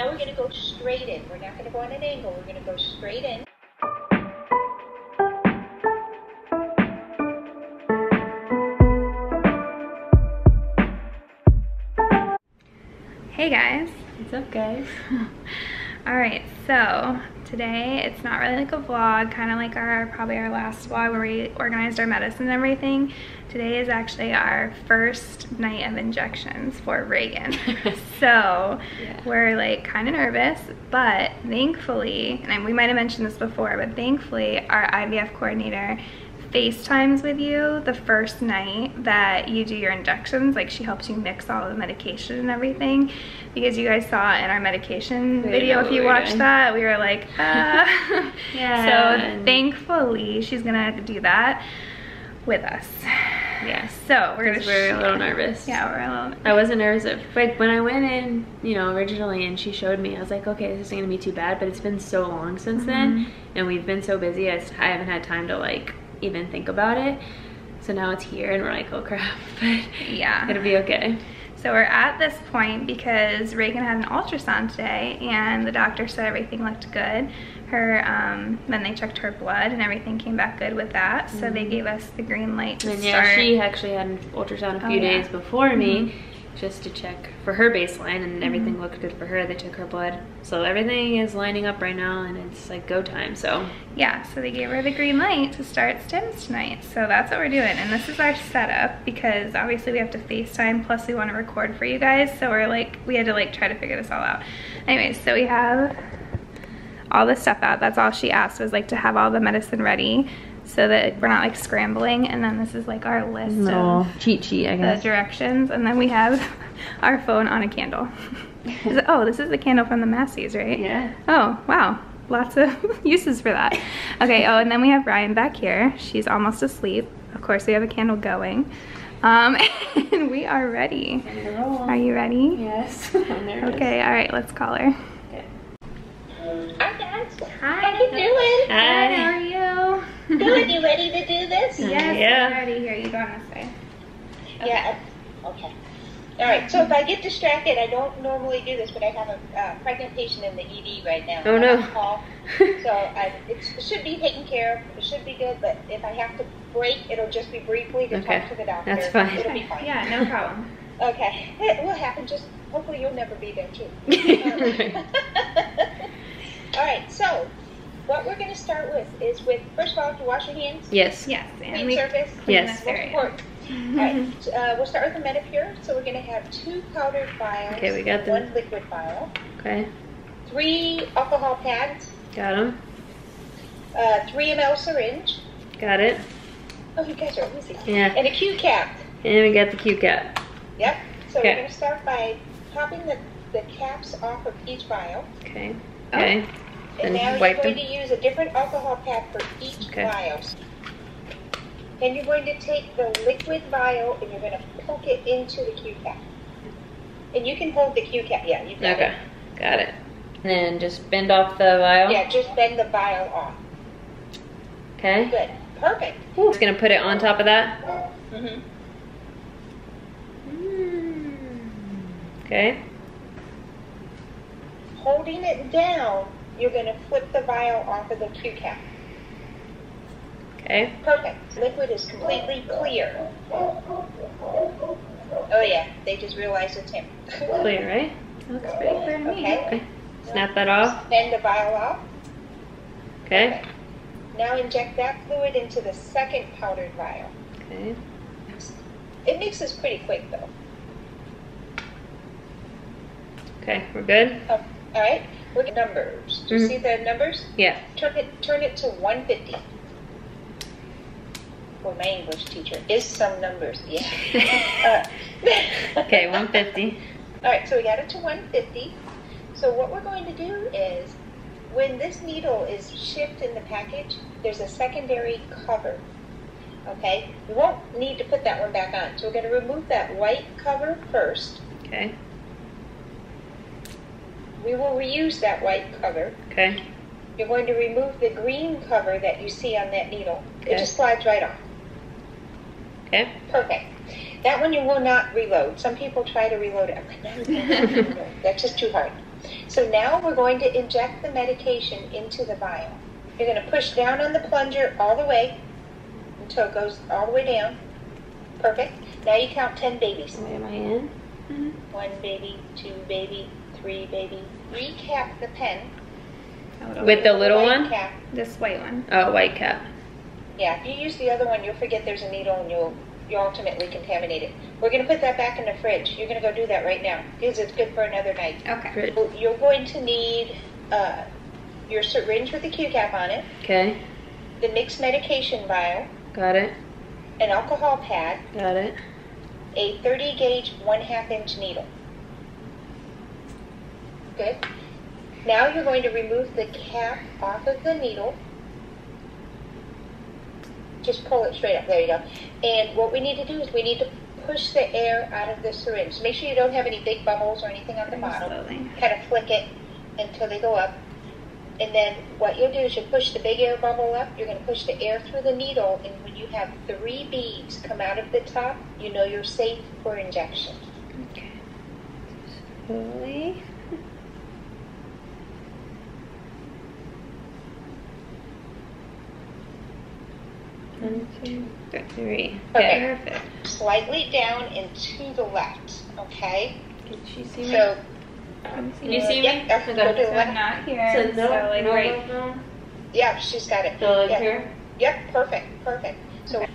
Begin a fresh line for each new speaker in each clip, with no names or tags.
Now we're gonna go straight in. We're not gonna go on an angle. We're gonna go straight in.
Hey guys.
What's up guys?
Alright, so today it's not really like a vlog, kind of like our probably our last vlog where we organized our medicine and everything. Today is actually our first night of injections for Reagan. so
Yeah.
we're like kind of nervous, but thankfully, and we might have mentioned this before, but thankfully our IVF coordinator FaceTimes with you the first night that you do your injections. Like she helps you mix all the medication and everything. Because you guys saw in our medication
We
video, if you watched
doing.
that, we were like, uh.
Yeah,
So thankfully she's gonna have to do that with us.
Yes.
So we're gonna.
'Cause we're a little nervous.
Yeah, we're a little.
I wasn't nervous at like when I went in, you know, originally and she showed me, I was like, okay, this isn't gonna be too bad, but it's been so long since then
Mhm.
and we've been so busy I haven't had time to like even think about it. So now it's here and we're like, oh crap, but
Yeah.
it'll be okay.
So we're at this point because Reagan had an ultrasound today and the doctor said everything looked good. Her, um, then they checked her blood and everything came back good with that. So they gave us the green light to
And yeah, she actually had an ultrasound a
Oh,
few
yeah.
days before me
Mhm.
Just to check for her baseline and everything
Mm-hmm.
looked good for her. They took her blood. So everything is lining up right now and it's like go time. So
yeah, so they gave her the green light to start stims tonight. So that's what we're doing. And this is our setup because obviously we have to FaceTime plus we want to record for you guys. So we're like, we had to like try to figure this all out. Anyways, so we have all the stuff out. That's all she asked was like to have all the medicine ready so that we're not like scrambling. And then this is like our list of
cheat sheet, I
the directions. And then we have our phone on a candle. Is it- oh, this is the candle from the Massey's, right?
Yeah.
Oh, wow. Lots of uses for that. Okay, oh, and then we have Ryan back here. She's almost asleep. Of course, we have a candle going. Um, and we are ready. Are you ready?
Yes. I'm.
Okay, all right, let's call her.
Hi guys.
Hi.
How you doing?
Hi.
How are you?
Good. You ready to do this?
Yes,
Yeah.
I'm ready. Here, you go on this way.
Yeah. Okay. All right. So if I get distracted, I don't normally do this, but I have a uh, pregnant patient in the ED right now.
Oh, no.
call. so I, it's, it should be taken care of. It should be good. But if I have to break, it'll just be briefly to
Okay.
talk to the doctor.
That's fine.
It'll be fine.
Yeah, no problem.
Okay. It will happen. Just hopefully you'll never be there too. All right. So what we're going to start with is with first of all, to wash your hands.
yes.
Yes, and
Clean
we
surface.
Yes.
Most important. All right, uh, we'll start with the Menopur. So we're going to have two powdered vials,
Okay, we got the-
one liquid vial,
Okay.
three alcohol pads,
Got them.
uh, three ml syringe.
Got it.
Oh, you guys are easy.
Yeah.
And a Q cap.
And we got the Q cap.
Yep. So
Okay.
we're going to start by popping the, the caps off of each vial.
Okay. Okay.
And now you're going
them.
to use a different alcohol pad for each
Okay.
vial. Then you're going to take the liquid vial and you're going to poke it into the Q cap. And you can hold the Q cap. Yeah, you got
Okay. Got it. And then just bend off the vial.
Yeah, just bend the vial off.
Okay.
Good. Perfect.
Just gonna put it on top of that.
Mm-hmm.
Okay.
Holding it down, you're going to flip the vial off of the Q cap.
Okay.
Perfect. Liquid is completely clear. Oh yeah, they just realized it's him.
Clear, right?
Looks pretty clear to me.
Okay.
Okay. Snap that off.
Bend the vial off.
Okay.
Now inject that fluid into the second powdered vial.
Okay.
It mixes pretty quick though.
Okay. We're good.
Oh, all right. Look at numbers. Do you
Mhm.
see the numbers?
Yeah.
Turn it turn it to 150. Well, my English teacher is some numbers. Yeah. Uh,
Okay. 150.
All right, so we got it to 150. So what we're going to do is, when this needle is shipped in the package, there's a secondary cover. Okay, we won't need to put that one back on. So we're going to remove that white cover first.
Okay.
We will reuse that white cover.
Okay.
You're going to remove the green cover that you see on that needle.
Okay.
It just slides right off.
Okay.
Perfect. That one you will not reload. Some people try to reload it. No. That's just too hard. So now we're going to inject the medication into the vial. You're going to push down on the plunger all the way until it goes all the way down. Perfect. Now you count 10 babies.
Wait, am I in? Mm-hmm.
One baby, two baby, three baby. Recap the pen.
With the little
White
one?
Cap.
This white one.
Oh, white cap.
Yeah, if you use the other one, you'll forget there's a needle and you'll you ultimately contaminate it. We're going to put that back in the fridge. You're going to go do that right now because it's good for another night.
Okay.
So You're going to need uh, your syringe with the Q cap on it,
Okay,
the mixed medication vial,
got it,
an alcohol pad,
got it.
a 30 gauge one half inch needle. Good. Now you're going to remove the cap off of the needle. Just pull it straight up. There you go. And what we need to do is we need to push the air out of the syringe. Make sure you don't have any big bubbles or anything on the bottom.
slowly.
Kind of flick it until they go up. And then what you'll do is you push the big air bubble up. You're going to push the air through the needle. And when you have three beads come out of the top, you know you're safe for injection.
Okay. Slowly.
One, two, three.
Okay.
Perfect.
Slightly down and to the left. Okay?
Can she see me?
So,
Let me see.
Can you see me?
Yep, that's go to the
So
left.
not here. So, like
no,
right.
no,
Yeah, she's got it.
So like
yeah.
here?
Yep, perfect, perfect. So okay,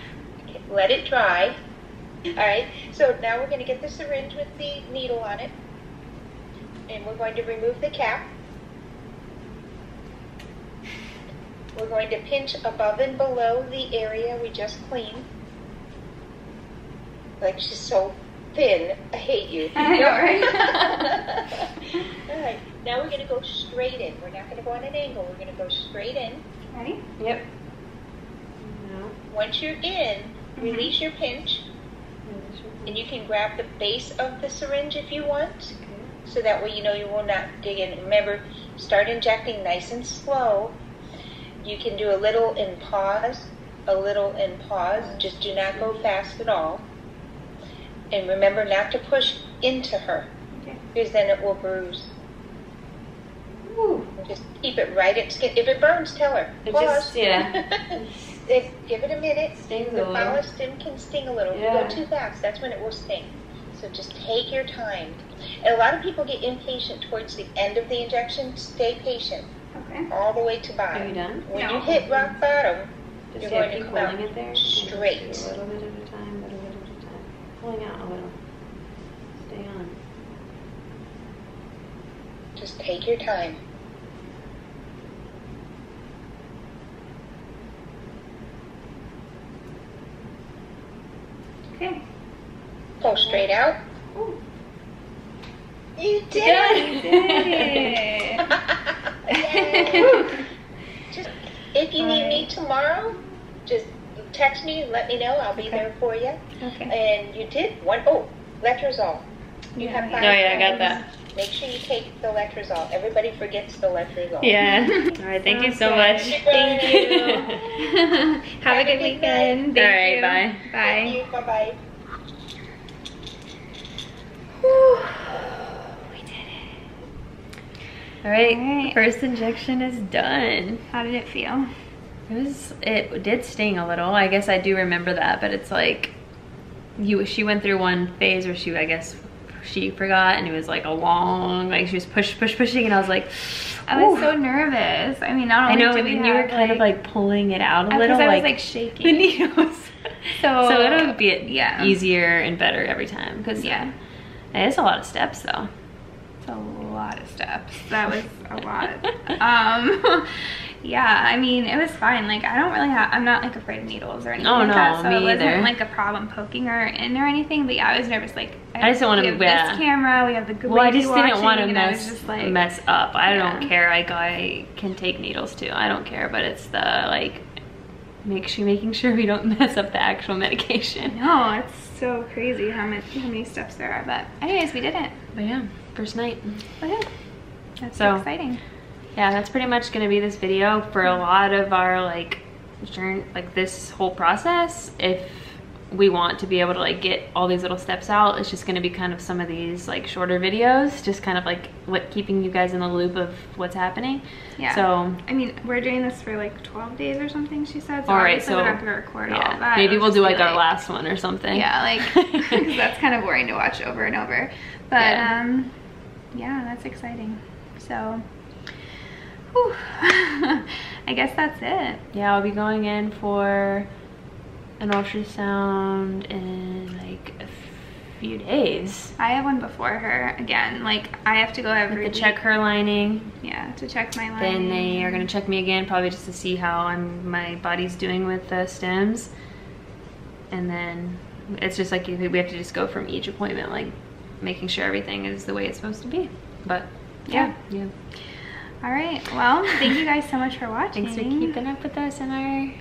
let it dry. All right. So now we're going to get the syringe with the needle on it, and we're going to remove the cap. We're going to pinch above and below the area we just cleaned. Like she's so thin, I hate you.
I know, right?
All right. Now we're going to go straight in. We're not going to go on an angle. We're going to go straight in.
Ready?
Yep. No.
Once you're in, mm-hmm. release your pinch, and you can grab the base of the syringe if you want, so that way you know you will not dig in. Remember, start injecting nice and slow. You can do a little and pause, a little and pause. Just do not go fast at all. And remember not to push into her, because then it will bruise.
Woo.
Just keep it right at skin. If it burns, tell her.
It
Pause.
just- yeah.
It- give it a minute.
Stings a
The
little.
Follistim can sting a little. If
Yeah.
you go too fast, that's when it will sting. So just take your time. And a lot of people get impatient towards the end of the injection. Stay patient
Okay.
all the way to bottom.
Are
bottom.
you done?
When
No.
you hit rock bottom,
Just
You're going to
keep
come out
pulling it there.
straight.
A little bit at a time, A little bit at a time. Pulling out a little. Stay on.
just take your time.
Okay.
Pull straight out.
Ooh.
You did
Did
it!
it.
Yay. just, if you need me tomorrow, just text me and let me know. I'll be
Okay.
there for you.
Okay.
And you did one oh, letrozole. You
Yeah,
have
yeah.
five
Oh yeah, I got that.
Make sure you take the letrozole. Everybody forgets the letrozole.
Yeah. All right. Thank you so much.
Thank you.
Have a
a
good
good
weekend. Thank
All right,
you.
bye.
Thank
Bye.
you. Bye bye.
Whew. We did it.
All right.
All right.
First injection is done.
How did it feel?
It was. It did sting a little. I guess I do remember that, but it's like you. She went through one phase where she, I guess, she forgot, and it was like a long, like she was push, push, pushing, and I was like,
I was so nervous. I mean, not
I
only
know,
did
and you were
have,
kind of like pulling it out a
because
little,
I
like,
was like
the
shaking.
needles.
So,
so it'll be
yeah.
easier and better every time because
Yeah.
it's a lot of steps though.
It's a lot of steps. That was a lot. um, yeah, I mean, it was fine. Like, I don't really have, I'm not like afraid of needles or anything
Oh,
like that.
no,
So
me
it wasn't
either.
like a problem poking her in or anything. But yeah, I was nervous. Like,
I just don't
we have
yeah.
this camera, we have the good
Well, I just didn't want to
I
mess
like,
mess up. I don't care. Like I can take needles too. I don't care. But it's the like make sure making sure we don't mess up the actual medication.
No, it's so crazy how many, how many steps there are. But anyways, we did it.
But yeah, first night.
Woohoo. That's
So-
exciting.
Yeah, that's pretty much gonna be this video for a lot of our like journey, like this whole process. If we want to be able to like get all these little steps out. It's just gonna be kind of some of these like shorter videos, just kind of like what keeping you guys in the loop of what's happening.
Yeah.
So
I mean, we're doing this for like 12 days or something, she said. So
All right, so-
we're not gonna record all of that.
maybe
It'll
we'll do
be,
like our last one or something.
Yeah, like that's kind of boring to watch over and over. But
Yeah.
um, yeah, that's exciting. So. I guess that's it.
Yeah, I'll be going in for an ultrasound in like a few days.
I have one before her again. Like I have to go every
To check her lining.
Yeah, to check my lining.
Then they are gonna check me again, probably just to see how I'm my body's doing with the stims. And then it's just like we have to just go from each appointment, like making sure everything is the way it's supposed to be. But yeah, yeah.
All right. Well, thank you guys so much for watching.
Thanks for keeping up with us in our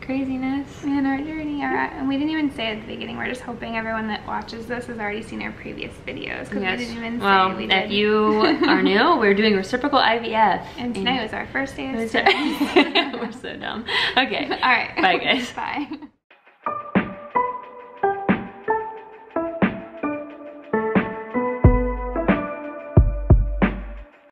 craziness.
and our journey. All right. And we didn't even say at the beginning. We're just hoping everyone that watches this has already seen our previous videos because we didn't even
well,
say we
if you are new, we're doing reciprocal IVF.
and tonight was our first day of
We're so dumb. Okay.
All right.
Bye, guys.
Bye.